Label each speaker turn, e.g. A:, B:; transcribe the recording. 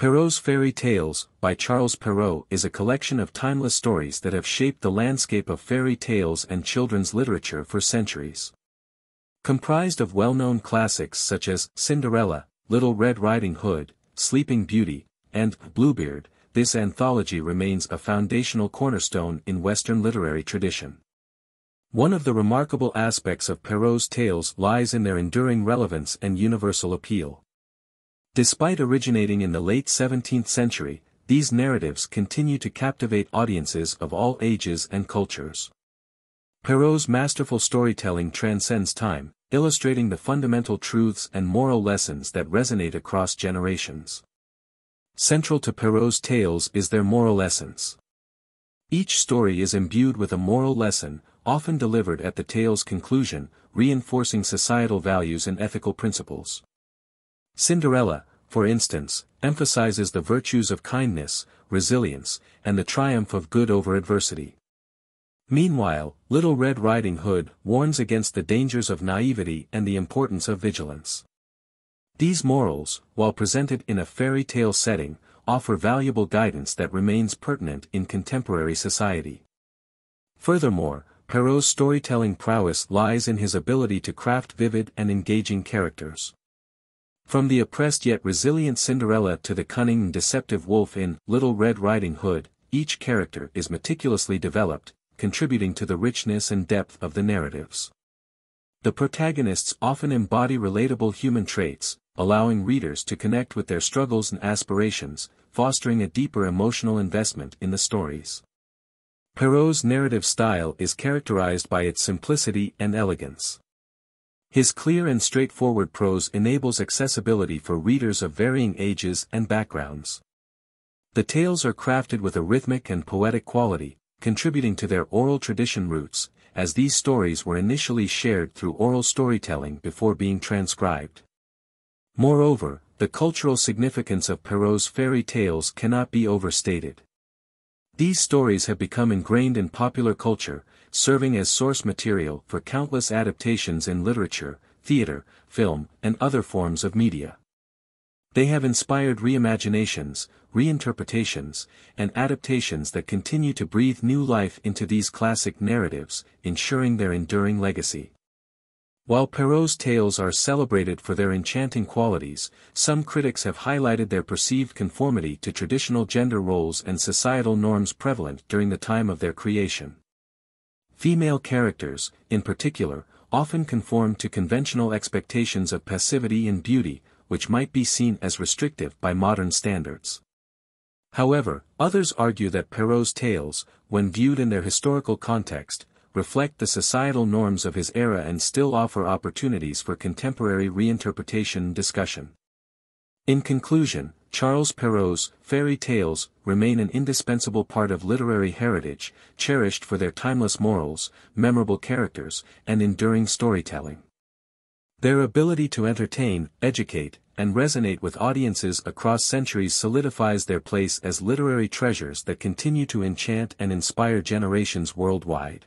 A: Perrault's Fairy Tales, by Charles Perrault is a collection of timeless stories that have shaped the landscape of fairy tales and children's literature for centuries. Comprised of well-known classics such as Cinderella, Little Red Riding Hood, Sleeping Beauty, and Bluebeard, this anthology remains a foundational cornerstone in Western literary tradition. One of the remarkable aspects of Perrault's tales lies in their enduring relevance and universal appeal. Despite originating in the late 17th century, these narratives continue to captivate audiences of all ages and cultures. Perrault's masterful storytelling transcends time, illustrating the fundamental truths and moral lessons that resonate across generations. Central to Perrault's tales is their moral essence. Each story is imbued with a moral lesson, often delivered at the tale's conclusion, reinforcing societal values and ethical principles. Cinderella, for instance, emphasizes the virtues of kindness, resilience, and the triumph of good over adversity. Meanwhile, Little Red Riding Hood warns against the dangers of naivety and the importance of vigilance. These morals, while presented in a fairy tale setting, offer valuable guidance that remains pertinent in contemporary society. Furthermore, Perrault's storytelling prowess lies in his ability to craft vivid and engaging characters. From the oppressed yet resilient Cinderella to the cunning and deceptive wolf in Little Red Riding Hood, each character is meticulously developed, contributing to the richness and depth of the narratives. The protagonists often embody relatable human traits, allowing readers to connect with their struggles and aspirations, fostering a deeper emotional investment in the stories. Perrault's narrative style is characterized by its simplicity and elegance. His clear and straightforward prose enables accessibility for readers of varying ages and backgrounds. The tales are crafted with a rhythmic and poetic quality, contributing to their oral tradition roots, as these stories were initially shared through oral storytelling before being transcribed. Moreover, the cultural significance of Perrault's fairy tales cannot be overstated. These stories have become ingrained in popular culture, serving as source material for countless adaptations in literature, theater, film, and other forms of media. They have inspired reimaginations, reinterpretations, and adaptations that continue to breathe new life into these classic narratives, ensuring their enduring legacy. While Perrault's tales are celebrated for their enchanting qualities, some critics have highlighted their perceived conformity to traditional gender roles and societal norms prevalent during the time of their creation. Female characters, in particular, often conform to conventional expectations of passivity and beauty, which might be seen as restrictive by modern standards. However, others argue that Perrault's tales, when viewed in their historical context, reflect the societal norms of his era and still offer opportunities for contemporary reinterpretation discussion. In conclusion, Charles Perrault's fairy tales remain an indispensable part of literary heritage, cherished for their timeless morals, memorable characters, and enduring storytelling. Their ability to entertain, educate, and resonate with audiences across centuries solidifies their place as literary treasures that continue to enchant and inspire generations worldwide.